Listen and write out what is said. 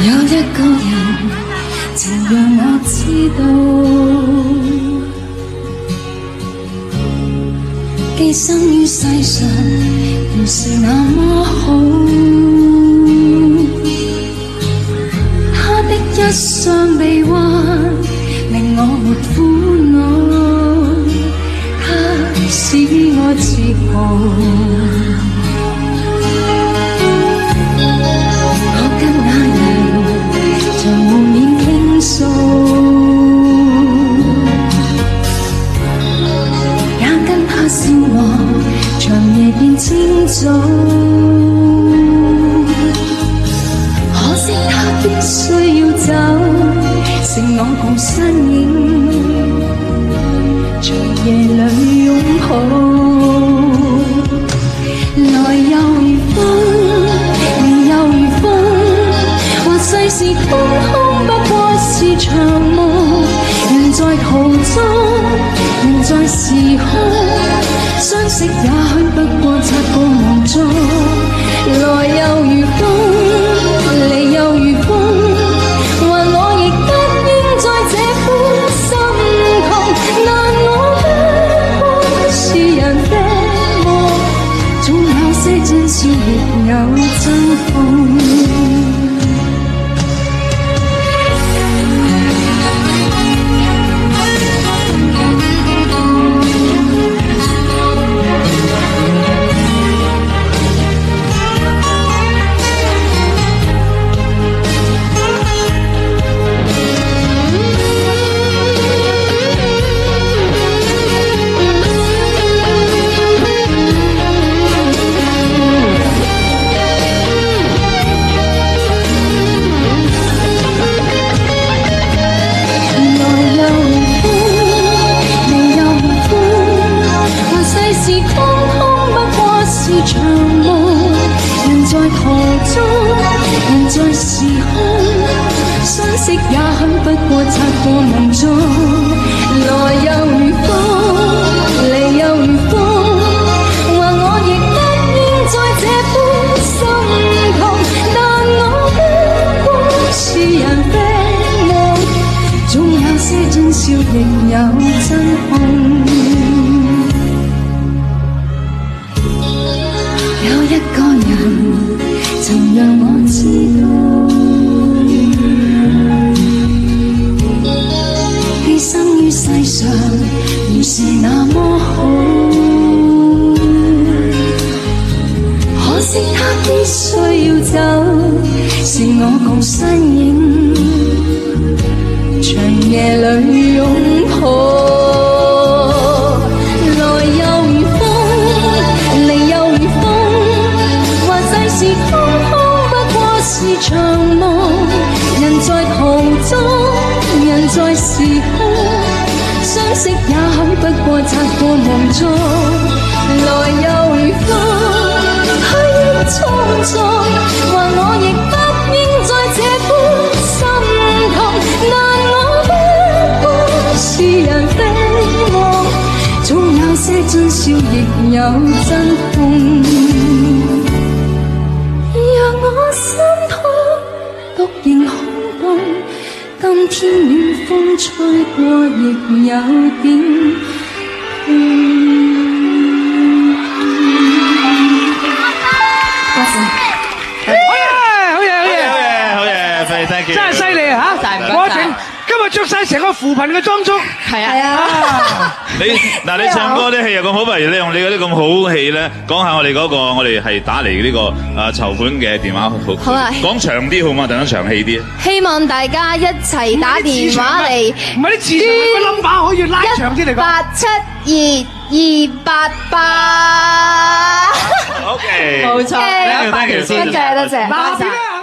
有一个人，曾让我知道，寄生於世上原是那麼好。他的一雙臂弯。便清早，可惜他必须要走，剩我共身影在夜里拥抱。来又如风，离又如风，或世事空空不过是场梦，人在途中，人在时空，相识也。若有真风。长梦，人在途中，人在时空，相识也许不过擦过梦中。来又如风，离又如风。或我亦不愿在这般心痛，但我不过是人非梦，总有些真笑，亦有真痛。个人曾让我知道，牺牲于世上原是那么好。可惜他必须要走，剩我共身影，长夜里。色也许不过擦过梦中，来又如风，虚意匆，作，怪我亦不应再这般心痛。但我不管是人非梦，总有些真笑亦有真痛，让我心痛，突然。今天暖风吹过，亦有点痛。好嘢，好嘢，好嘢，好嘢，好嘢，好嘢真系犀利啊！吓，过奖。今日着晒成个扶贫嘅装束，系啊系啊。你嗱，你唱歌啲戏又咁好，不如你用你嗰啲咁好戏咧，讲下我哋嗰个，我哋系打嚟呢个啊筹款嘅电话好。好啊，讲长啲好嘛，等间长戏啲。希望大家一齐打电话嚟。唔啲你字有个 number 可以拉长啲嚟讲？八七二二八八。OK，冇错，多谢多谢，多谢。